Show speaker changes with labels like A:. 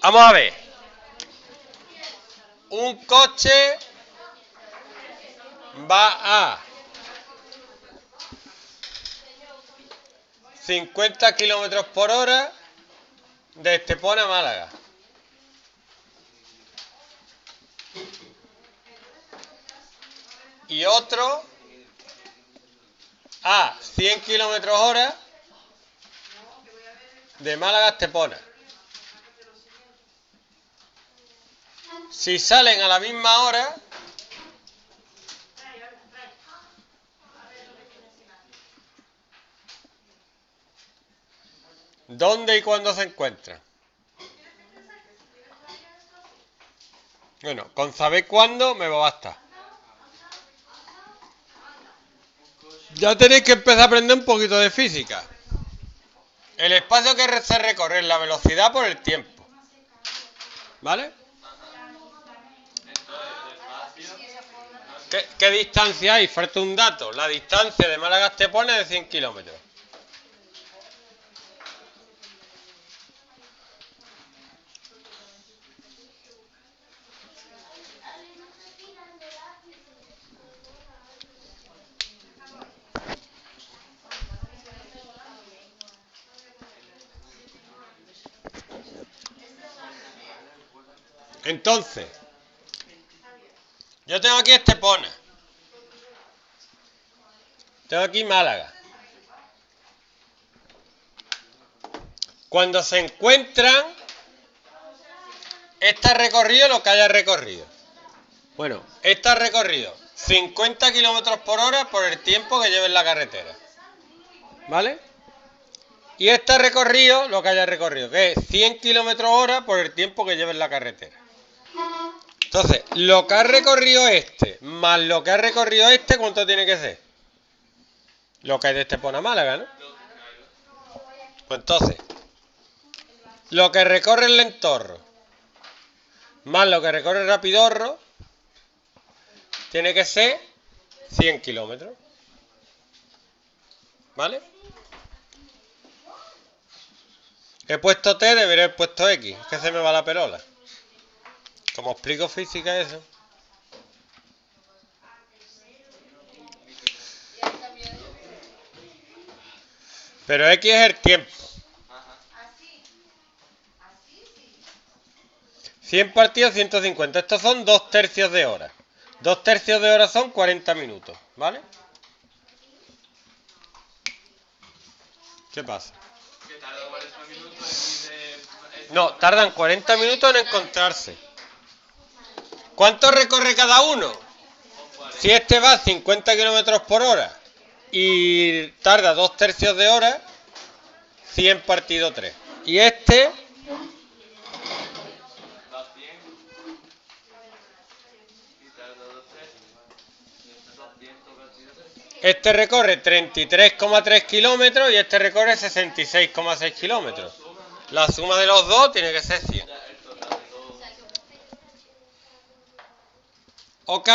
A: Vamos a ver. Un coche va a 50 kilómetros por hora de Estepona a Málaga. Y otro a 100 kilómetros hora de Málaga a Estepona. Si salen a la misma hora, ¿dónde y cuándo se encuentran? Bueno, con saber cuándo me va a bastar. Ya tenéis que empezar a aprender un poquito de física. El espacio que se recorre es la velocidad por el tiempo. ¿Vale? ¿Qué, distancia hay? Falta un dato. La distancia de Málaga a Estepona es de 100 kilómetros. Entonces, yo tengo aquí Estepona. Tengo aquí Málaga. Cuando se encuentran, este recorrido lo que haya recorrido. Bueno, este recorrido 50 kilómetros por hora por el tiempo que lleve en la carretera. ¿Vale? Y este recorrido, lo que haya recorrido, que es 100 kilómetros hora por el tiempo que lleve en la carretera. Entonces, lo que ha recorrido este, más lo que ha recorrido este, ¿cuánto tiene que ser? Lo que hay de Estepona a Málaga, ¿no? Pues entonces, lo que recorre el lentorro, más lo que recorre el rapidorro, tiene que ser 100 kilómetros. ¿Vale? He puesto T, debería haber puesto X, que se me va la perola. ¿Cómo explico física eso? Pero X es el tiempo. 100 partidos, 150. Estos son dos tercios de hora. Dos tercios de hora son 40 minutos. ¿Vale? ¿Qué pasa? No, tardan 40 minutos en encontrarse. ¿Cuánto recorre cada uno? Si este va a 50 kilómetros por hora y tarda dos tercios de hora, 100 partido 3. Y este Este recorre 33,3 kilómetros y este recorre 66,6 kilómetros. La suma de los dos tiene que ser 100. ¿Ok?